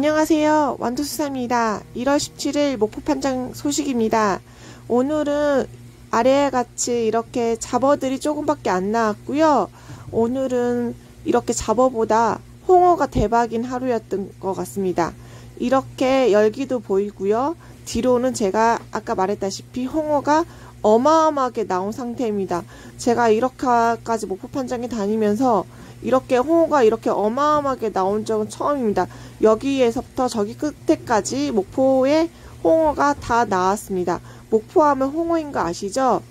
안녕하세요. 완두수사입니다. 1월 17일 목포 판장 소식입니다. 오늘은 아래와 같이 이렇게 잡어들이 조금밖에 안 나왔고요. 오늘은 이렇게 잡어보다 홍어가 대박인 하루였던 것 같습니다. 이렇게 열기도 보이고요. 뒤로는 제가 아까 말했다시피 홍어가 어마어마하게 나온 상태입니다. 제가 이렇게까지 목포 판장에 다니면서 이렇게 홍어가 이렇게 어마어마하게 나온 적은 처음입니다. 여기에서부터 저기 끝에까지 목포에 홍어가 다 나왔습니다. 목포하면 홍어인 거 아시죠?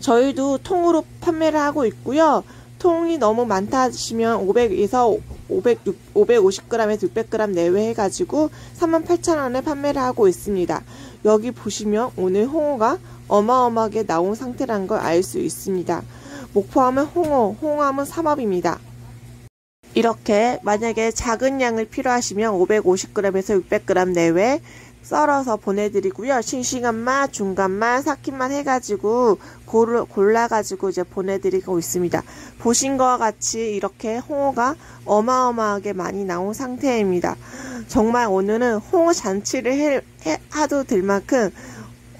저희도 통으로 판매를 하고 있고요. 통이 너무 많다 하시면 500에서 500, 550g에서 600g 내외 해가지고 38,000원에 판매를 하고 있습니다. 여기 보시면 오늘 홍어가 어마어마하게 나온 상태라는 걸 알 수 있습니다. 목포하면 홍어, 홍어하면 삼합입니다. 이렇게 만약에 작은 양을 필요하시면 550g에서 600g 내외 썰어서 보내드리고요. 싱싱한 맛, 중간 맛, 삭힌 맛 해가지고 골라가지고 이제 보내드리고 있습니다. 보신 것과 같이 이렇게 홍어가 어마어마하게 많이 나온 상태입니다. 정말 오늘은 홍어 잔치를 해, 해, 하도 될 만큼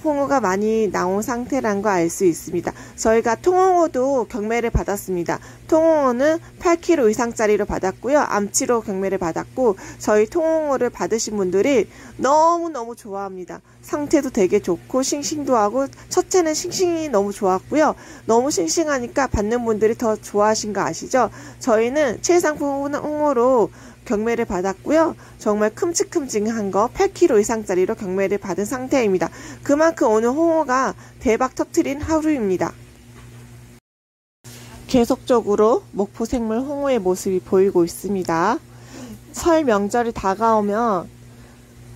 홍어가 많이 나온 상태란 거알수 있습니다. 저희가 통홍어도 경매를 받았습니다. 통홍어는 8kg 이상짜리로 받았고요. 암치로 경매를 받았고 저희 통홍어를 받으신 분들이 너무너무 좋아합니다. 상태도 되게 좋고 싱싱도 하고 첫째는 싱싱이 너무 좋았고요. 너무 싱싱하니까 받는 분들이 더 좋아하신 거 아시죠? 저희는 최상품 홍어로 경매를 받았고요. 정말 큼직큼직한 거 8kg 이상짜리로 경매를 받은 상태입니다. 그만큼 오늘 홍어가 대박 터트린 하루입니다. 계속적으로 목포 생물 홍어의 모습이 보이고 있습니다. 설 명절이 다가오면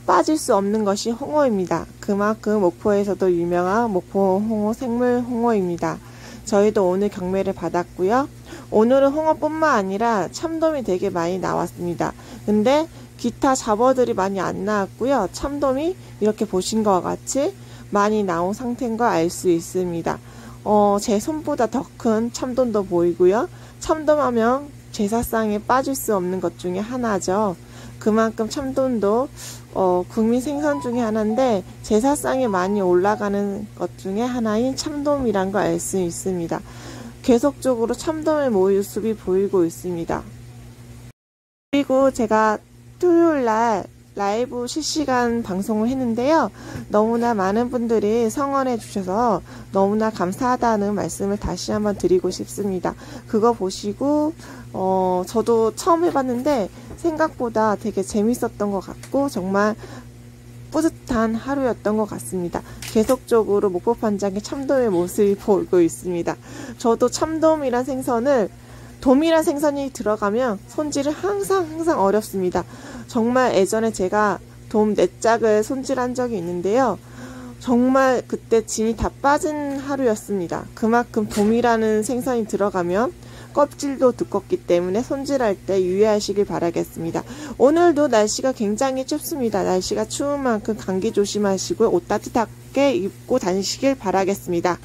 빠질 수 없는 것이 홍어입니다. 그만큼 목포에서도 유명한 목포 홍어 생물 홍어입니다. 저희도 오늘 경매를 받았고요. 오늘은 홍어뿐만 아니라 참돔이 되게 많이 나왔습니다. 근데 기타 잡어들이 많이 안 나왔고요. 참돔이 이렇게 보신 것과 같이 많이 나온 상태인 걸 알 수 있습니다. 어, 제 손보다 더 큰 참돔도 보이고요. 참돔하면 제사상에 빠질 수 없는 것 중에 하나죠. 그만큼 참돔도 어, 국민 생선 중에 하나인데 제사상에 많이 올라가는 것 중에 하나인 참돔이란 걸 알 수 있습니다. 계속적으로 참돔의 모습이 보이고 있습니다. 그리고 제가 토요일 날 라이브 실시간 방송을 했는데요. 너무나 많은 분들이 성원해 주셔서 너무나 감사하다는 말씀을 다시 한번 드리고 싶습니다. 그거 보시고 어, 저도 처음 해봤는데 생각보다 되게 재밌었던 것 같고 정말 뿌듯한 하루였던 것 같습니다. 계속적으로 목포판장의 참돔의 모습이 보이고 있습니다. 저도 참돔이란 생선을 돔이란 생선이 들어가면 손질을 항상 항상 어렵습니다. 정말 예전에 제가 돔 4짝을 손질한 적이 있는데요. 정말 그때 진이 다 빠진 하루였습니다. 그만큼 돔이라는 생선이 들어가면 껍질도 두껍기 때문에 손질할 때 유의하시길 바라겠습니다. 오늘도 날씨가 굉장히 춥습니다. 날씨가 추운 만큼 감기 조심하시고 옷 따뜻하게 입고 다니시길 바라겠습니다.